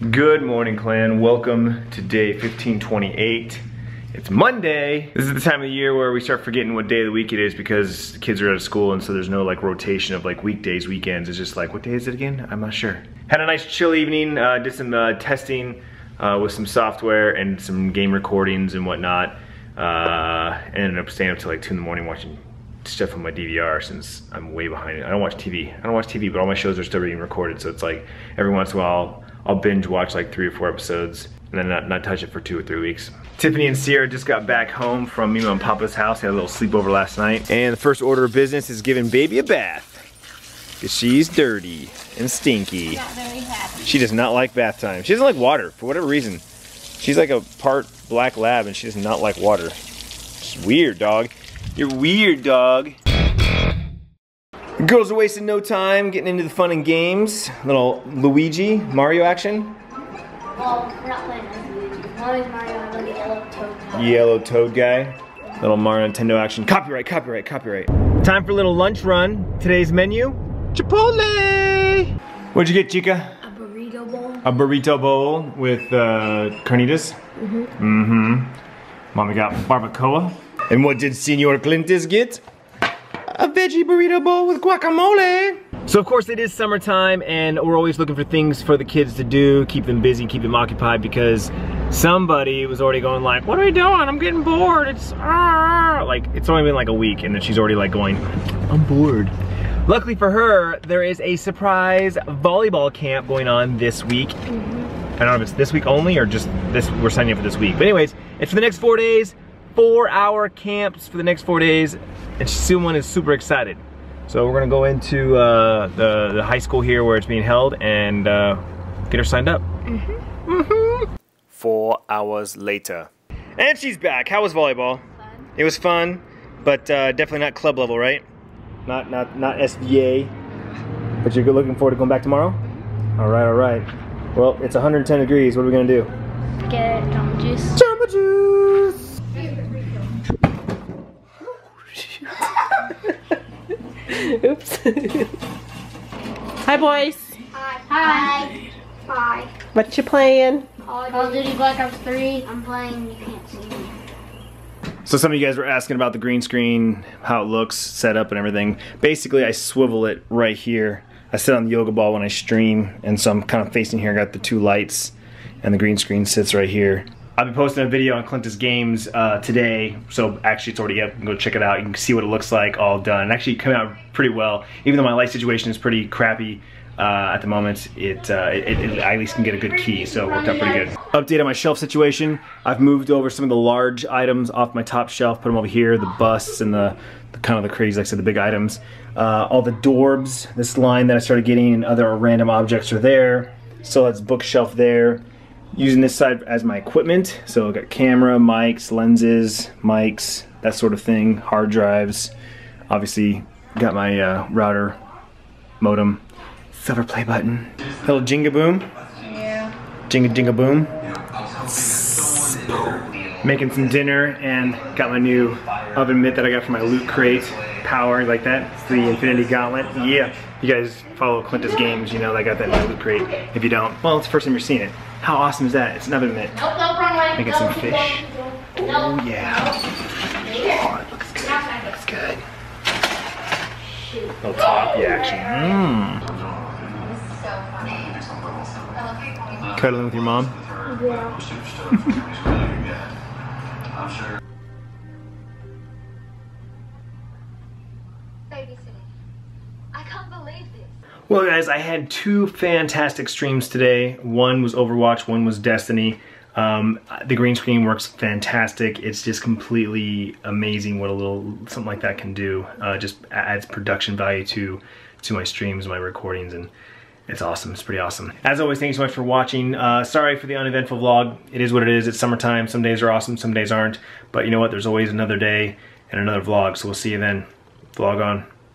Good morning, clan. Welcome to day 1528. It's Monday. This is the time of the year where we start forgetting what day of the week it is because kids are out of school and so there's no like rotation of like weekdays, weekends. It's just like, what day is it again? I'm not sure. Had a nice chill evening, uh, did some uh, testing uh, with some software and some game recordings and whatnot. Uh, ended up staying up till like 2 in the morning watching stuff on my DVR since I'm way behind it. I don't watch TV. I don't watch TV, but all my shows are still being recorded. So it's like every once in a while I'll binge watch like three or four episodes and then not, not touch it for two or three weeks. Tiffany and Sierra just got back home from Mima and Papa's house. Had a little sleepover last night. And the first order of business is giving baby a bath. Cause she's dirty and stinky. Not very happy. She does not like bath time. She doesn't like water for whatever reason. She's like a part black lab and she does not like water. It's weird, dog. You're weird, dog. Girls are wasting no time getting into the fun and games. Little Luigi Mario action. Well, we're not playing as Luigi. Mommy's Mario and then the yellow toad. guy. Yellow toad guy. Little Mario Nintendo action. Copyright, copyright, copyright. Time for a little lunch run. Today's menu, Chipotle. What'd you get, Chica? A burrito bowl. A burrito bowl with uh, carnitas. Mm-hmm. Mm-hmm. Mommy got barbacoa. And what did Senor Clintus get? A veggie burrito bowl with guacamole. So of course it is summertime and we're always looking for things for the kids to do, keep them busy, keep them occupied because somebody was already going like, what are we doing? I'm getting bored. It's, ah. like, it's only been like a week and then she's already like going, I'm bored. Luckily for her, there is a surprise volleyball camp going on this week. I don't know if it's this week only or just this, we're signing up for this week. But anyways, it's for the next four days, four hour camps for the next four days. And someone is super excited. So we're gonna go into uh, the, the high school here where it's being held and uh, get her signed up. Mhm. Mhm. Four hours later. And she's back. How was volleyball? Fun. It was fun, but uh, definitely not club level, right? Not not not SVA. But you're looking forward to going back tomorrow? All right, all right. Well, it's 110 degrees. What are we gonna do? Get Jamba Juice. Jamba juice. Oops. Hi, boys. Hi. Hi. Hi. What you playing? Call of Duty Black Ops 3. I'm playing You Can't See Me. So some of you guys were asking about the green screen, how it looks, set up and everything. Basically, I swivel it right here. I sit on the yoga ball when I stream, and so I'm kind of facing here. I got the two lights, and the green screen sits right here. I'll be posting a video on Clintus Games uh, today, so actually it's already up. You can go check it out. You can see what it looks like all done. It actually came out pretty well. Even though my light situation is pretty crappy uh, at the moment, it, uh, it, it, I at least can get a good key, so it worked out pretty good. Update on my shelf situation. I've moved over some of the large items off my top shelf, put them over here, the busts and the, the kind of the crazy, like I said, the big items. Uh, all the Dorbz, this line that I started getting and other random objects are there. So that's bookshelf there using this side as my equipment. So I've got camera, mics, lenses, mics, that sort of thing, hard drives. Obviously got my uh, router, modem, silver play button. Little jinga boom. Yeah. Jinga jinga boom. Making some dinner and got my new oven mitt that I got from my loot crate. Power like that. It's the Infinity Gauntlet. Yeah. You guys follow Clintus Games, you know I got that in my loot crate. If you don't, well, it's the first time you're seeing it. How awesome is that? It's an oven mitt. Nope, nope, wrong way. Making some fish. Oh yeah. Oh, it looks good. Looks good. Little top action. Mmm. Cuddling with your mom. Babysitting. Well guys, I had two fantastic streams today. One was Overwatch, one was Destiny. Um, the green screen works fantastic. It's just completely amazing what a little something like that can do. Uh, just adds production value to to my streams, my recordings, and it's awesome. It's pretty awesome. As always, thank you so much for watching. Uh, sorry for the uneventful vlog. It is what it is. It's summertime. Some days are awesome, some days aren't. But you know what? There's always another day and another vlog. So we'll see you then. Vlog on.